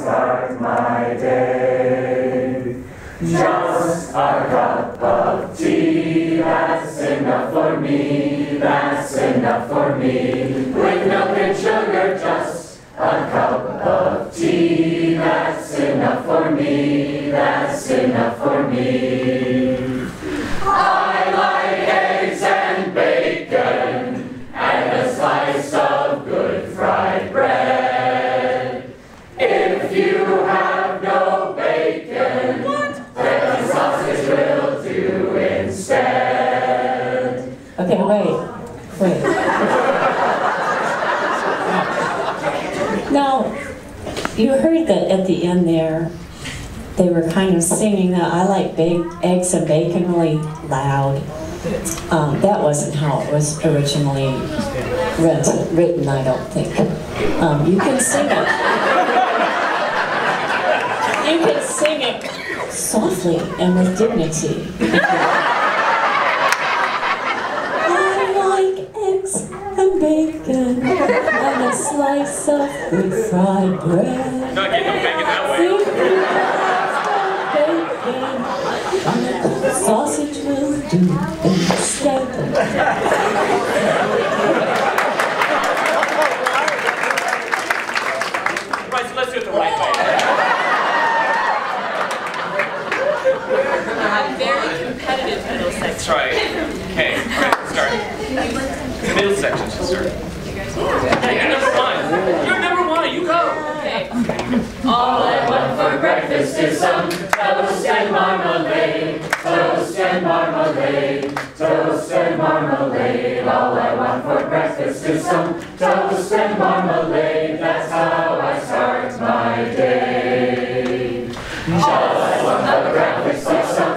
Start my day. Just a cup of tea, that's enough for me, that's enough for me. With milk and sugar, just a cup of tea, that's enough for me, that's enough for me. Okay, wait, wait. Now, you heard that at the end there, they were kind of singing that I like eggs and bacon really loud. Um, that wasn't how it was originally written, written I don't think. Um, you can sing it. You can sing it softly and with dignity. I like eggs and bacon and a slice of good fried bread. Not getting no bacon that way. Sausage will do instead. Right, so let's do it the right way. Very competitive middle section. That's right. Okay, all right, start. Middle section should start. Hey, you're number one. You're number one. You go. All I want for breakfast is some toast and marmalade. Toast and marmalade. Toast and marmalade. All I want for breakfast is some toast and marmalade. That's how I start my day. All I want for breakfast is some